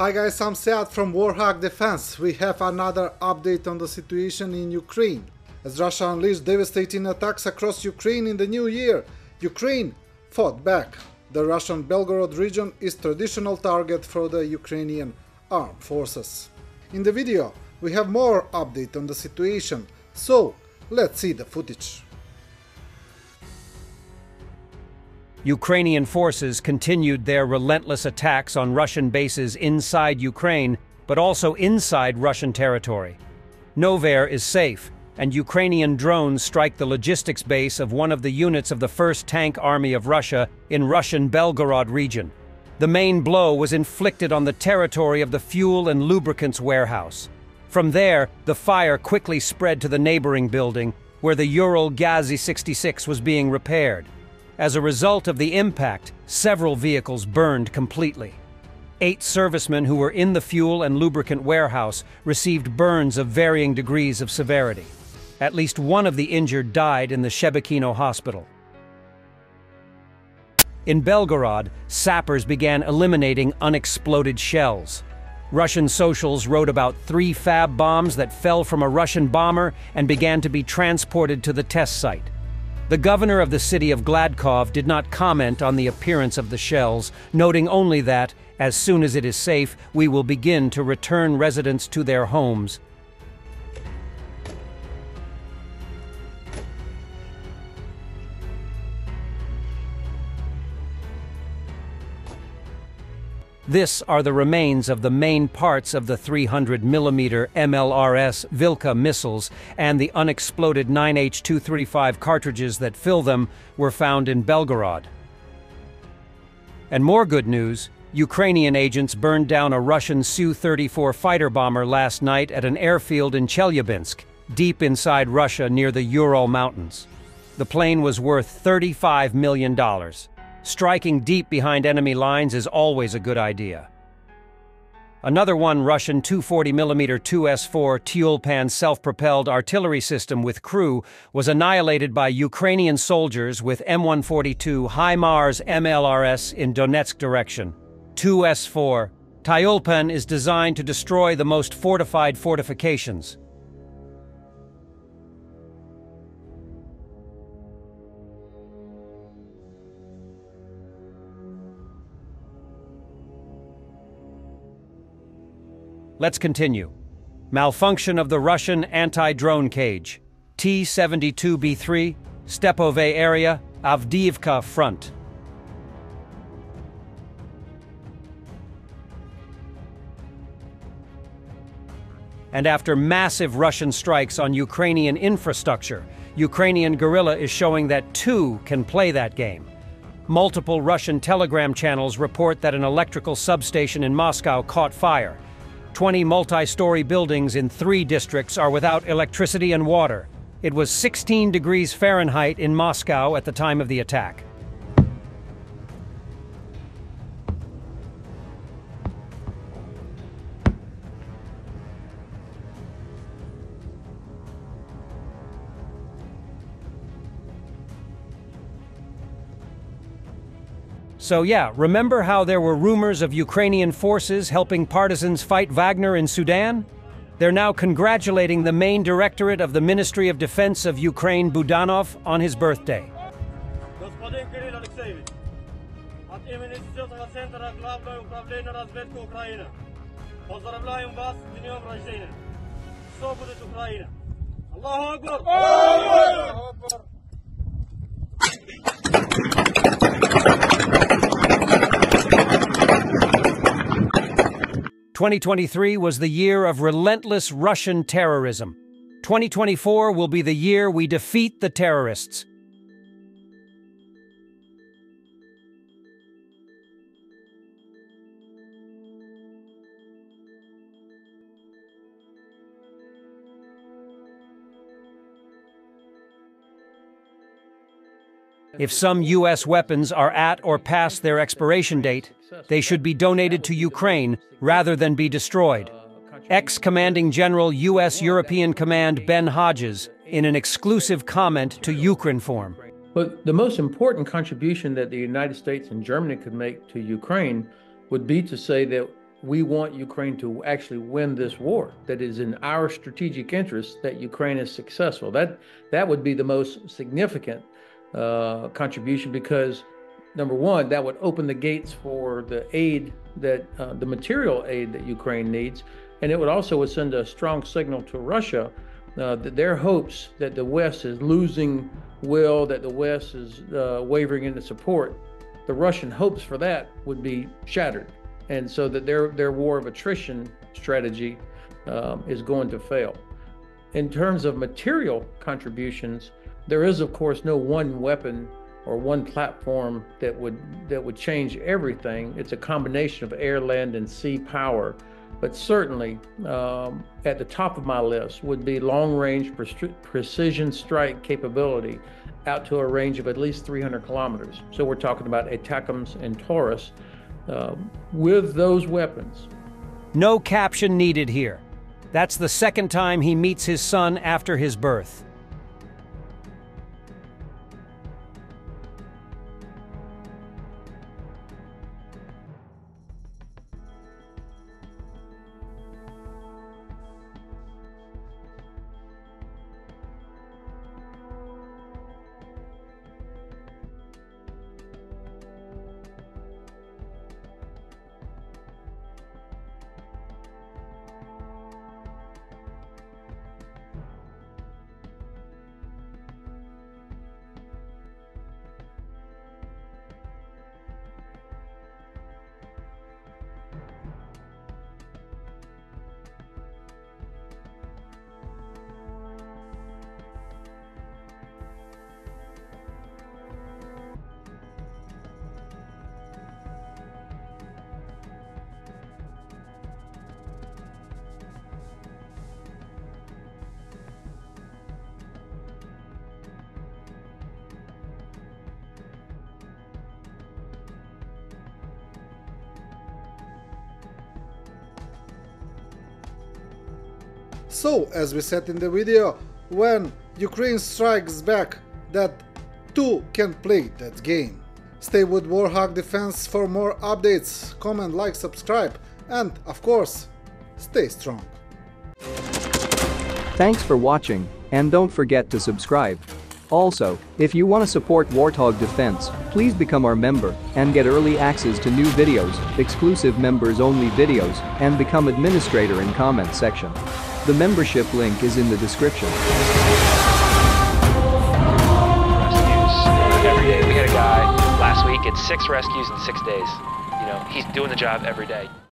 Hi guys, I'm Sead from Warthog Defense. We have another update on the situation in Ukraine. As Russia unleashed devastating attacks across Ukraine in the new year, Ukraine fought back. The Russian Belgorod region is traditional target for the Ukrainian armed forces. In the video, we have more update on the situation, so let's see the footage. Ukrainian forces continued their relentless attacks on Russian bases inside Ukraine, but also inside Russian territory. Novair is safe, and Ukrainian drones strike the logistics base of one of the units of the 1st Tank Army of Russia in Russian Belgorod region. The main blow was inflicted on the territory of the fuel and lubricants warehouse. From there, the fire quickly spread to the neighboring building, where the Ural Gazi 66 was being repaired. As a result of the impact, several vehicles burned completely. Eight servicemen who were in the fuel and lubricant warehouse received burns of varying degrees of severity. At least one of the injured died in the Shebekino hospital. In Belgorod, sappers began eliminating unexploded shells. Russian socials wrote about three fab bombs that fell from a Russian bomber and began to be transported to the test site. The governor of the city of Gladkov did not comment on the appearance of the shells, noting only that, as soon as it is safe, we will begin to return residents to their homes. This are the remains of the main parts of the 300mm MLRS Vilkha missiles and the unexploded 9H235 cartridges that fill them were found in Belgorod. And more good news, Ukrainian agents burned down a Russian Su-34 fighter bomber last night at an airfield in Chelyabinsk, deep inside Russia near the Ural Mountains. The plane was worth $35 million. Striking deep behind enemy lines is always a good idea. Another one Russian 240mm 2S4 Tyulpan self-propelled artillery system with crew was annihilated by Ukrainian soldiers with M142 HIMARS MLRS in Donetsk direction. 2S4 Tyulpan is designed to destroy the most fortified fortifications. Let's continue. Malfunction of the Russian anti-drone cage. T-72B3, Stepove area, Avdiivka front. And after massive Russian strikes on Ukrainian infrastructure, Ukrainian guerrilla is showing that two can play that game. Multiple Russian telegram channels report that an electrical substation in Moscow caught fire, 20 multi-story buildings in three districts are without electricity and water. It was 16 degrees Fahrenheit in Moscow at the time of the attack. So yeah, remember how there were rumors of Ukrainian forces helping partisans fight Wagner in Sudan? They're now congratulating the main directorate of the Ministry of Defense of Ukraine, Budanov, on his birthday. 2023 was the year of relentless Russian terrorism. 2024 will be the year we defeat the terrorists. If some U.S. weapons are at or past their expiration date, they should be donated to Ukraine rather than be destroyed. Ex-Commanding General U.S. European Command Ben Hodges in an exclusive comment to Ukrinform. But the most important contribution that the United States and Germany could make to Ukraine would be to say that we want Ukraine to actually win this war. That is in our strategic interest that Ukraine is successful. That that would be the most significant uh, contribution because number one, that would open the gates for the aid that uh, the material aid that Ukraine needs, and it would also send a strong signal to Russia uh, that their hopes that the West is losing will, that the West is uh, wavering in its support. The Russian hopes for that would be shattered and so that their their war of attrition strategy um, is going to fail. In terms of material contributions, there is of course no one weapon or one platform that would that would change everything. It's a combination of air, land, and sea power. But certainly, um, at the top of my list would be long-range pre- precision strike capability out to a range of at least 300 kilometers. So we're talking about ATACMS and Taurus uh, with those weapons. No caption needed here. That's the second time he meets his son after his birth. So, as we said in the video, when Ukraine strikes back, that two can play that game. Stay with Warthog Defense for more updates, comment, like, subscribe, and of course, stay strong. Thanks for watching, and don't forget to subscribe. Also, if you want to support Warthog Defense, please become our member and get early access to new videos, exclusive members-only videos, and become administrator in comment section. The membership link is in the description. Rescues uh, every day. We had a guy last week, it's six rescues in six days. You know, he's doing the job every day.